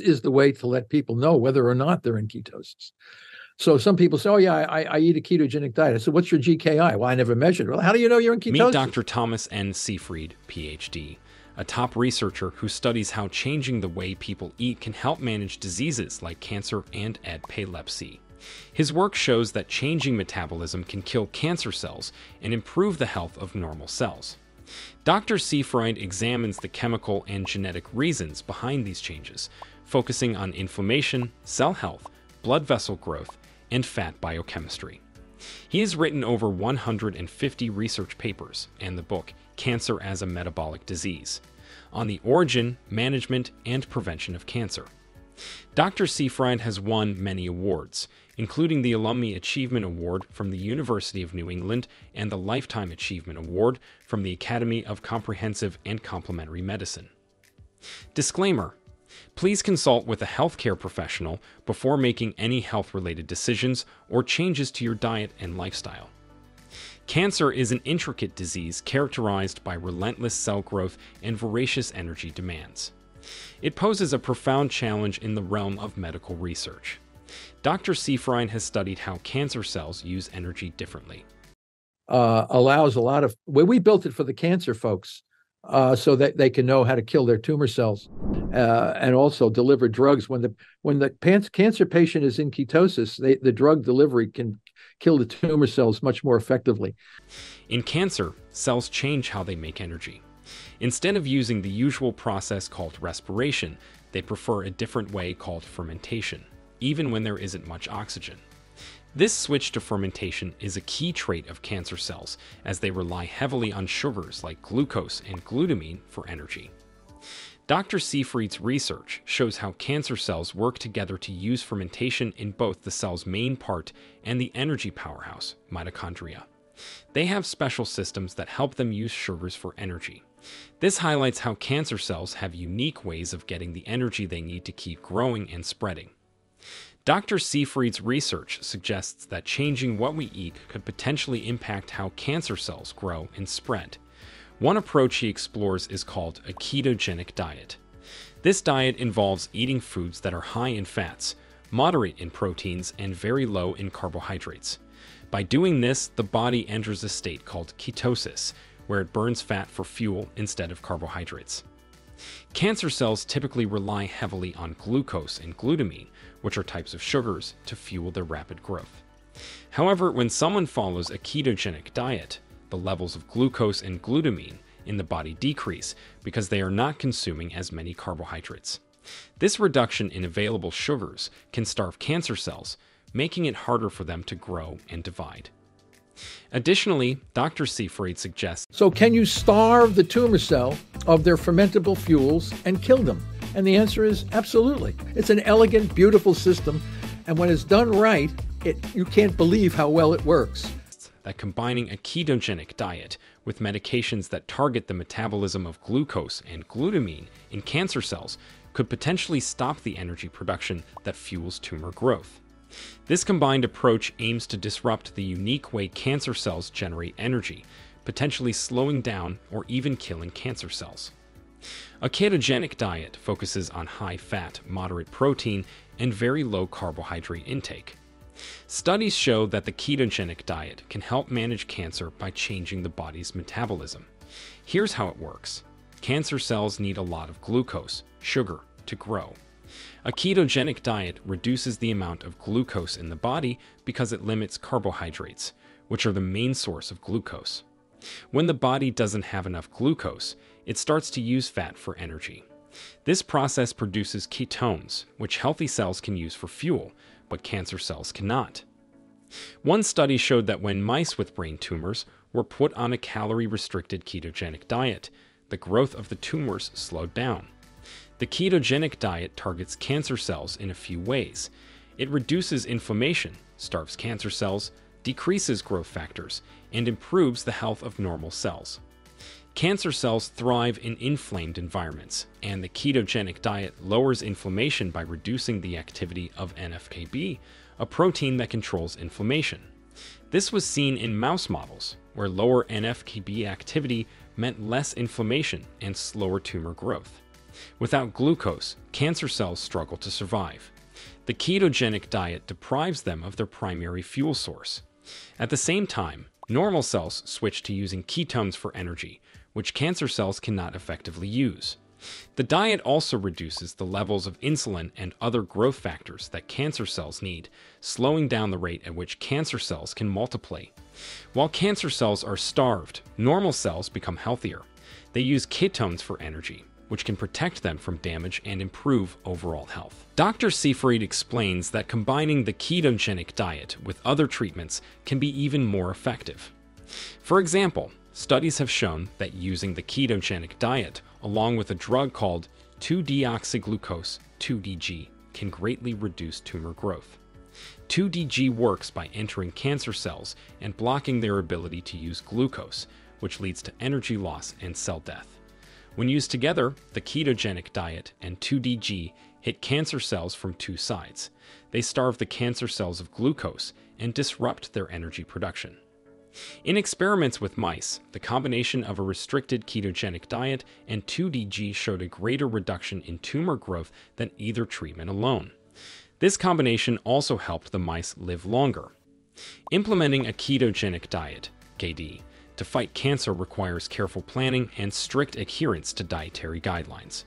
is the way to let people know whether or not they're in ketosis. So some people say, "Oh yeah, I, I eat a ketogenic diet." I said, "What's your GKI?" Well, I never measured. Well, how do you know you're in ketosis? Meet Dr. Thomas N. Seyfried, PhD, a top researcher who studies how changing the way people eat can help manage diseases like cancer and epilepsy. His work shows that changing metabolism can kill cancer cells and improve the health of normal cells. Dr. Seyfried examines the chemical and genetic reasons behind these changes, focusing on inflammation, cell health, blood vessel growth, and fat biochemistry. He has written over 150 research papers and the book Cancer as a Metabolic Disease on the origin, management, and prevention of cancer. Dr. Seyfried has won many awards, including the Alumni Achievement Award from the University of New England and the Lifetime Achievement Award from the Academy of Comprehensive and Complementary Medicine. Disclaimer Please consult with a healthcare professional before making any health related decisions or changes to your diet and lifestyle. Cancer is an intricate disease characterized by relentless cell growth and voracious energy demands. It poses a profound challenge in the realm of medical research. Dr. Seyfried has studied how cancer cells use energy differently. Uh, allows a lot of well, we built it for the cancer folks uh, so that they can know how to kill their tumor cells uh, and also deliver drugs. When the when the cancer patient is in ketosis they, the drug delivery can kill the tumor cells much more effectively. In cancer cells change how they make energy. Instead of using the usual process called respiration they prefer a different way called fermentation even when there isn't much oxygen. This switch to fermentation is a key trait of cancer cells, as they rely heavily on sugars like glucose and glutamine for energy. Dr. Seyfried's research shows how cancer cells work together to use fermentation in both the cell's main part and the energy powerhouse, mitochondria. They have special systems that help them use sugars for energy. This highlights how cancer cells have unique ways of getting the energy they need to keep growing and spreading. Dr. Seyfried's research suggests that changing what we eat could potentially impact how cancer cells grow and spread. One approach he explores is called a ketogenic diet. This diet involves eating foods that are high in fats, moderate in proteins, and very low in carbohydrates. By doing this, the body enters a state called ketosis, where it burns fat for fuel instead of carbohydrates. Cancer cells typically rely heavily on glucose and glutamine, which are types of sugars, to fuel their rapid growth. However, when someone follows a ketogenic diet, the levels of glucose and glutamine in the body decrease because they are not consuming as many carbohydrates. This reduction in available sugars can starve cancer cells, making it harder for them to grow and divide. Additionally, Dr. Seyfried suggests So, can you starve the tumor cell of their fermentable fuels and kill them? And the answer is absolutely. It's an elegant, beautiful system, and when it's done right, it, you can't believe how well it works. That combining a ketogenic diet with medications that target the metabolism of glucose and glutamine in cancer cells could potentially stop the energy production that fuels tumor growth. This combined approach aims to disrupt the unique way cancer cells generate energy, potentially slowing down or even killing cancer cells. A ketogenic diet focuses on high fat, moderate protein, and very low carbohydrate intake. Studies show that the ketogenic diet can help manage cancer by changing the body's metabolism. Here's how it works cancer cells need a lot of glucose, sugar, to grow. A ketogenic diet reduces the amount of glucose in the body because it limits carbohydrates, which are the main source of glucose. When the body doesn't have enough glucose, it starts to use fat for energy. This process produces ketones, which healthy cells can use for fuel, but cancer cells cannot. One study showed that when mice with brain tumors were put on a calorie restricted ketogenic diet, the growth of the tumors slowed down. The ketogenic diet targets cancer cells in a few ways. It reduces inflammation, starves cancer cells, decreases growth factors, and improves the health of normal cells. Cancer cells thrive in inflamed environments, and the ketogenic diet lowers inflammation by reducing the activity of NFKB, a protein that controls inflammation. This was seen in mouse models, where lower NFKB activity meant less inflammation and slower tumor growth. Without glucose, cancer cells struggle to survive. The ketogenic diet deprives them of their primary fuel source. At the same time, normal cells switch to using ketones for energy, which cancer cells cannot effectively use. The diet also reduces the levels of insulin and other growth factors that cancer cells need, slowing down the rate at which cancer cells can multiply. While cancer cells are starved, normal cells become healthier. They use ketones for energy, which can protect them from damage and improve overall health. Dr. Seyfried explains that combining the ketogenic diet with other treatments can be even more effective. For example, studies have shown that using the ketogenic diet along with a drug called 2-deoxyglucose 2-DG can greatly reduce tumor growth. 2-DG works by entering cancer cells and blocking their ability to use glucose, which leads to energy loss and cell death. When used together, the ketogenic diet and 2DG hit cancer cells from two sides. They starve the cancer cells of glucose and disrupt their energy production. In experiments with mice, the combination of a restricted ketogenic diet and 2DG showed a greater reduction in tumor growth than either treatment alone. This combination also helped the mice live longer. Implementing a ketogenic diet, KD, to fight cancer requires careful planning and strict adherence to dietary guidelines.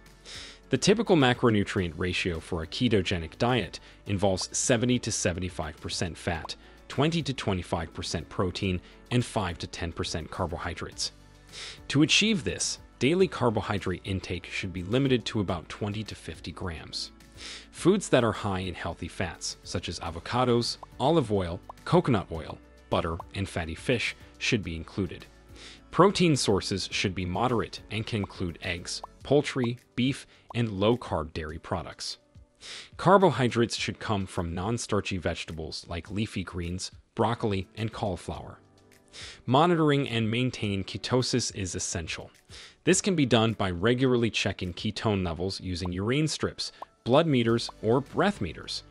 The typical macronutrient ratio for a ketogenic diet involves 70 to 75% fat, 20 to 25% protein, and 5 to 10% carbohydrates. To achieve this, daily carbohydrate intake should be limited to about 20 to 50 grams. Foods that are high in healthy fats, such as avocados, olive oil, coconut oil, butter, and fatty fish, should be included. Protein sources should be moderate and can include eggs, poultry, beef, and low carb dairy products. Carbohydrates should come from non starchy vegetables like leafy greens, broccoli, and cauliflower. Monitoring and maintaining ketosis is essential. This can be done by regularly checking ketone levels using urine strips, blood meters, or breath meters.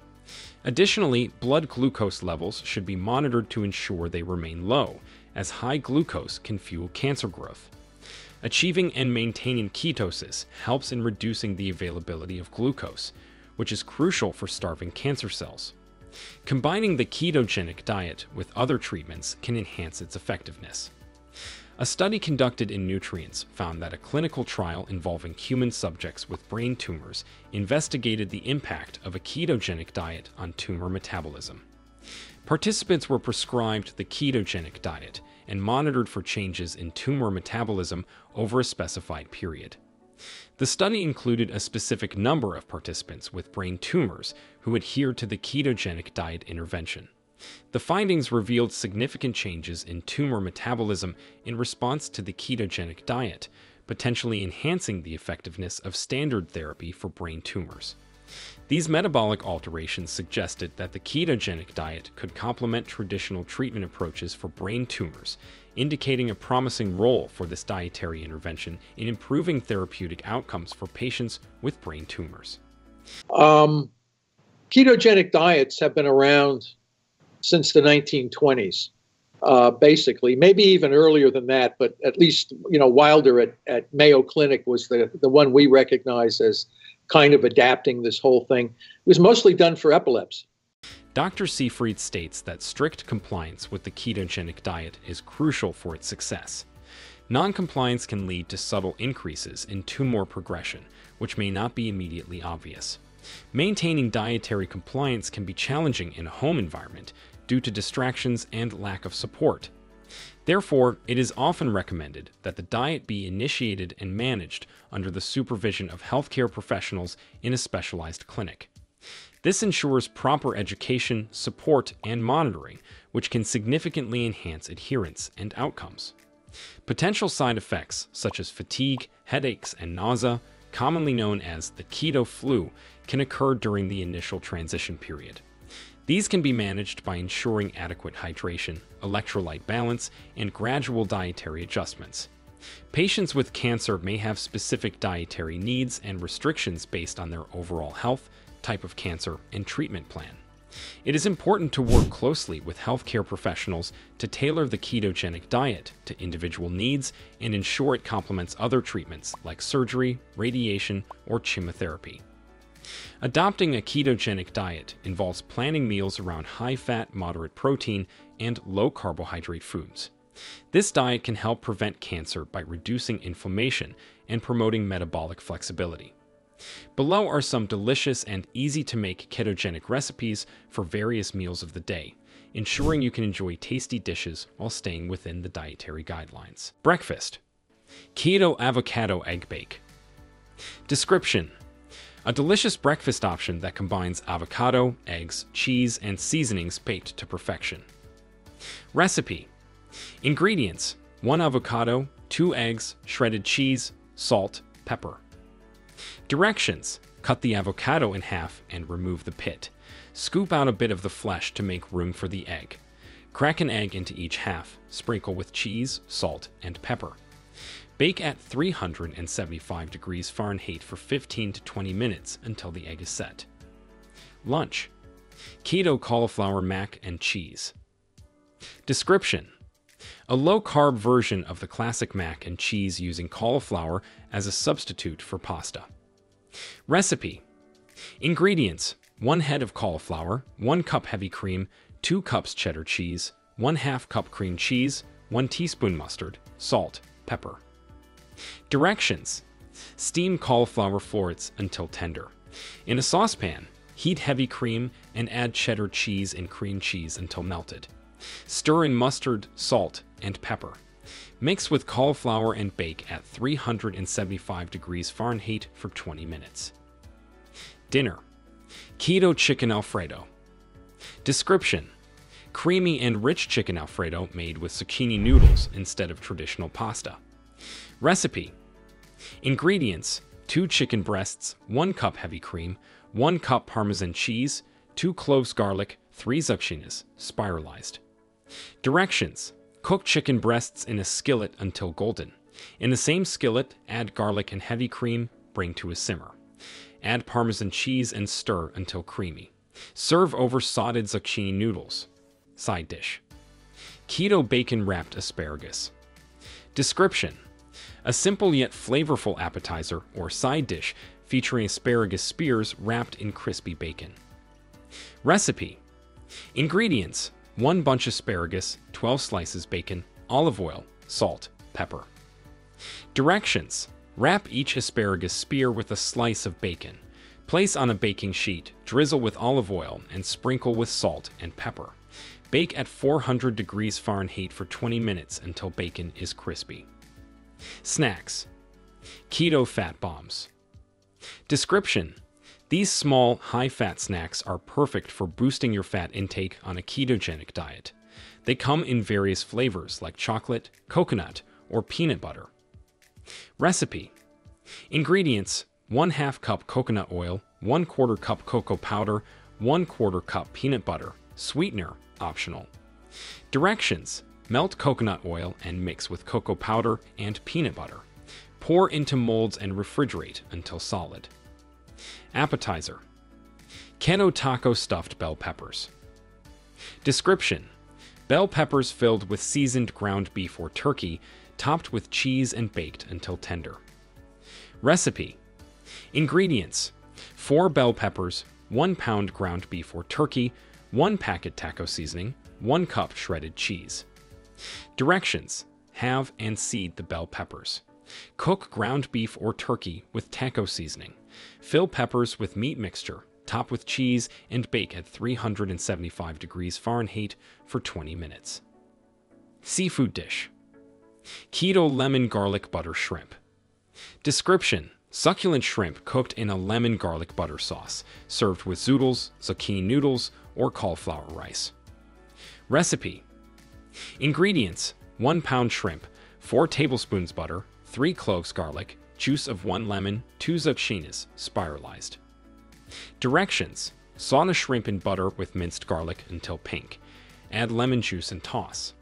Additionally, blood glucose levels should be monitored to ensure they remain low, as high glucose can fuel cancer growth. Achieving and maintaining ketosis helps in reducing the availability of glucose, which is crucial for starving cancer cells. Combining the ketogenic diet with other treatments can enhance its effectiveness. A study conducted in nutrients found that a clinical trial involving human subjects with brain tumors investigated the impact of a ketogenic diet on tumor metabolism. Participants were prescribed the ketogenic diet and monitored for changes in tumor metabolism over a specified period. The study included a specific number of participants with brain tumors who adhered to the ketogenic diet intervention. The findings revealed significant changes in tumor metabolism in response to the ketogenic diet, potentially enhancing the effectiveness of standard therapy for brain tumors. These metabolic alterations suggested that the ketogenic diet could complement traditional treatment approaches for brain tumors, indicating a promising role for this dietary intervention in improving therapeutic outcomes for patients with brain tumors. Um, ketogenic diets have been around since the 1920s, uh, basically, maybe even earlier than that, but at least, you know, Wilder at, at Mayo Clinic was the, the one we recognize as kind of adapting this whole thing. It was mostly done for epilepsy. Dr. Seyfried states that strict compliance with the ketogenic diet is crucial for its success. Noncompliance can lead to subtle increases in tumor progression, which may not be immediately obvious. Maintaining dietary compliance can be challenging in a home environment due to distractions and lack of support. Therefore, it is often recommended that the diet be initiated and managed under the supervision of healthcare professionals in a specialized clinic. This ensures proper education, support, and monitoring, which can significantly enhance adherence and outcomes. Potential side effects, such as fatigue, headaches, and nausea, commonly known as the keto flu, can occur during the initial transition period. These can be managed by ensuring adequate hydration, electrolyte balance, and gradual dietary adjustments. Patients with cancer may have specific dietary needs and restrictions based on their overall health, type of cancer, and treatment plan. It is important to work closely with healthcare professionals to tailor the ketogenic diet to individual needs and ensure it complements other treatments like surgery, radiation, or chemotherapy. Adopting a ketogenic diet involves planning meals around high fat, moderate protein, and low carbohydrate foods. This diet can help prevent cancer by reducing inflammation and promoting metabolic flexibility. Below are some delicious and easy to make ketogenic recipes for various meals of the day, ensuring you can enjoy tasty dishes while staying within the dietary guidelines. Breakfast Keto Avocado Egg Bake. Description A delicious breakfast option that combines avocado, eggs, cheese, and seasonings baked to perfection. Recipe Ingredients 1 avocado, 2 eggs, shredded cheese, salt, pepper. Directions Cut the avocado in half and remove the pit. Scoop out a bit of the flesh to make room for the egg. Crack an egg into each half, sprinkle with cheese, salt, and pepper. Bake at 375 degrees Fahrenheit for 15 to 20 minutes until the egg is set. Lunch Keto cauliflower mac and cheese. Description A low carb version of the classic mac and cheese using cauliflower as a substitute for pasta. Recipe Ingredients 1 head of cauliflower, 1 cup heavy cream, 2 cups cheddar cheese, 1 half cup cream cheese, 1 teaspoon mustard, salt, pepper. Directions Steam cauliflower florets until tender. In a saucepan, heat heavy cream and add cheddar cheese and cream cheese until melted. Stir in mustard, salt, and pepper. Mix with cauliflower and bake at 375 degrees Fahrenheit for 20 minutes. Dinner Keto Chicken Alfredo. Description Creamy and rich chicken Alfredo made with zucchini noodles instead of traditional pasta. Recipe Ingredients 2 chicken breasts, 1 cup heavy cream, 1 cup Parmesan cheese, 2 cloves garlic, 3 zucchinis, spiralized. Directions Cook chicken breasts in a skillet until golden. In the same skillet, add garlic and heavy cream, bring to a simmer. Add Parmesan cheese and stir until creamy. Serve over sauteed zucchini noodles. Side dish Keto bacon wrapped asparagus. Description A simple yet flavorful appetizer or side dish featuring asparagus spears wrapped in crispy bacon. Recipe Ingredients 1 bunch asparagus, 12 slices bacon, olive oil, salt, pepper. Directions Wrap each asparagus spear with a slice of bacon. Place on a baking sheet, drizzle with olive oil, and sprinkle with salt and pepper. Bake at 400 degrees Fahrenheit for 20 minutes until bacon is crispy. Snacks Keto Fat Bombs. Description these small, high fat snacks are perfect for boosting your fat intake on a ketogenic diet. They come in various flavors like chocolate, coconut, or peanut butter. Recipe Ingredients 1 half cup coconut oil, 1 quarter cup cocoa powder, 1 quarter cup peanut butter, sweetener optional. Directions Melt coconut oil and mix with cocoa powder and peanut butter. Pour into molds and refrigerate until solid. Appetizer Keto Taco Stuffed Bell Peppers. Description Bell peppers filled with seasoned ground beef or turkey, topped with cheese and baked until tender. Recipe Ingredients 4 bell peppers, 1 pound ground beef or turkey, 1 packet taco seasoning, 1 cup shredded cheese. Directions Have and seed the bell peppers. Cook ground beef or turkey with taco seasoning. Fill peppers with meat mixture, top with cheese, and bake at 375 degrees Fahrenheit for 20 minutes. Seafood dish Keto lemon garlic butter shrimp. Description Succulent shrimp cooked in a lemon garlic butter sauce, served with zoodles, zucchini noodles, or cauliflower rice. Recipe Ingredients 1 pound shrimp, 4 tablespoons butter, 3 cloves garlic, juice of 1 lemon, 2 zucchinis, spiralized. Directions Saute shrimp in butter with minced garlic until pink. Add lemon juice and toss.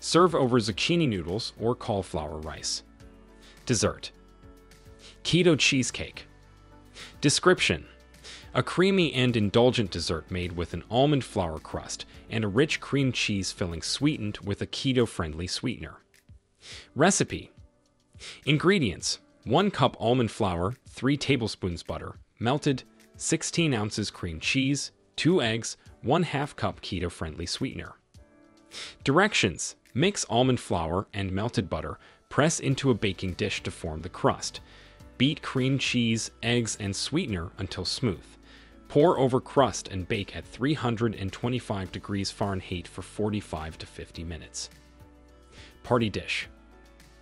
Serve over zucchini noodles or cauliflower rice. Dessert Keto cheesecake. Description a creamy and indulgent dessert made with an almond flour crust and a rich cream cheese filling sweetened with a keto friendly sweetener. Recipe Ingredients 1 cup almond flour, 3 tablespoons butter, melted, 16 ounces cream cheese, 2 eggs, 1 half cup keto friendly sweetener. Directions Mix almond flour and melted butter, press into a baking dish to form the crust. Beat cream cheese, eggs, and sweetener until smooth. Pour over crust and bake at 325 degrees Fahrenheit for 45 to 50 minutes. Party dish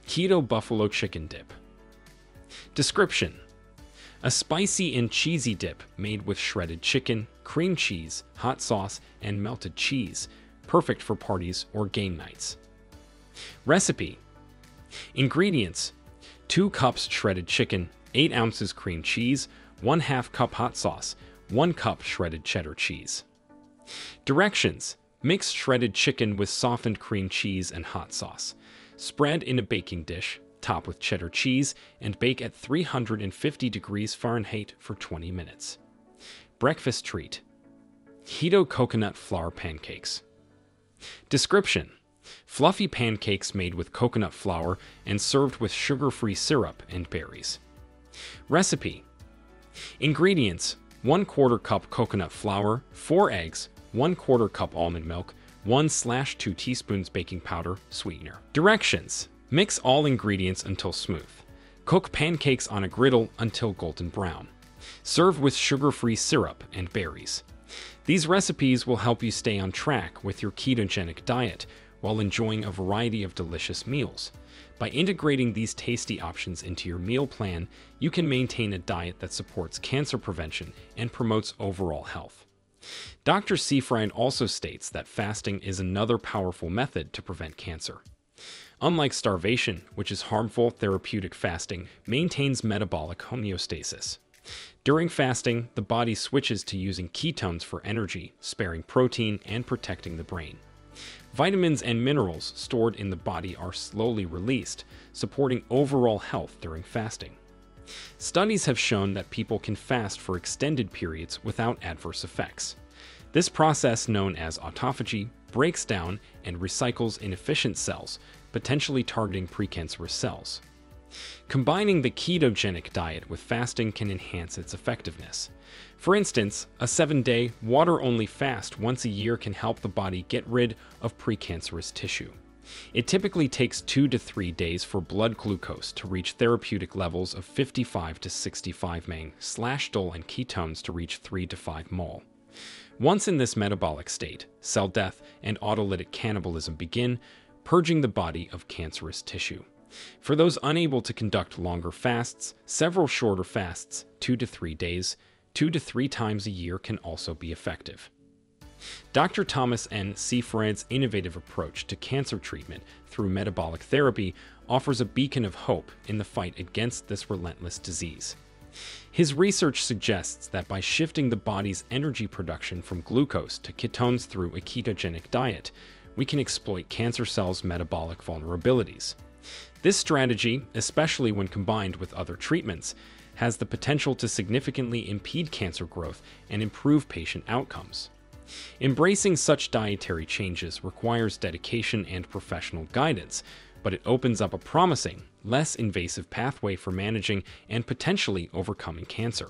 Keto Buffalo Chicken Dip. Description A spicy and cheesy dip made with shredded chicken, cream cheese, hot sauce, and melted cheese, perfect for parties or game nights. Recipe Ingredients 2 cups shredded chicken, 8 ounces cream cheese, 1 half cup hot sauce, 1 cup shredded cheddar cheese. Directions Mix shredded chicken with softened cream cheese and hot sauce. Spread in a baking dish, top with cheddar cheese, and bake at 350 degrees Fahrenheit for 20 minutes. Breakfast treat Keto coconut flour pancakes. Description Fluffy pancakes made with coconut flour and served with sugar free syrup and berries. Recipe Ingredients 1 quarter cup coconut flour, 4 eggs, 1 quarter cup almond milk, 1 slash 2 teaspoons baking powder, sweetener. Directions Mix all ingredients until smooth. Cook pancakes on a griddle until golden brown. Serve with sugar free syrup and berries. These recipes will help you stay on track with your ketogenic diet while enjoying a variety of delicious meals. By integrating these tasty options into your meal plan, you can maintain a diet that supports cancer prevention and promotes overall health. Dr. Seyfried also states that fasting is another powerful method to prevent cancer. Unlike starvation, which is harmful, therapeutic fasting maintains metabolic homeostasis. During fasting, the body switches to using ketones for energy, sparing protein and protecting the brain. Vitamins and minerals stored in the body are slowly released, supporting overall health during fasting. Studies have shown that people can fast for extended periods without adverse effects. This process, known as autophagy, breaks down and recycles inefficient cells, potentially targeting precancerous cells. Combining the ketogenic diet with fasting can enhance its effectiveness. For instance, a seven day, water only fast once a year can help the body get rid of precancerous tissue. It typically takes two to three days for blood glucose to reach therapeutic levels of 55 to 65 mang slash dol and ketones to reach 3 to 5 mol. Once in this metabolic state, cell death and autolytic cannibalism begin, purging the body of cancerous tissue. For those unable to conduct longer fasts, several shorter fasts, two to three days, two to three times a year, can also be effective. Dr. Thomas N. Seyfried's innovative approach to cancer treatment through metabolic therapy offers a beacon of hope in the fight against this relentless disease. His research suggests that by shifting the body's energy production from glucose to ketones through a ketogenic diet, we can exploit cancer cells' metabolic vulnerabilities. This strategy, especially when combined with other treatments, has the potential to significantly impede cancer growth and improve patient outcomes. Embracing such dietary changes requires dedication and professional guidance, but it opens up a promising, less invasive pathway for managing and potentially overcoming cancer.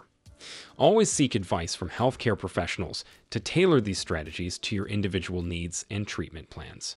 Always seek advice from healthcare professionals to tailor these strategies to your individual needs and treatment plans.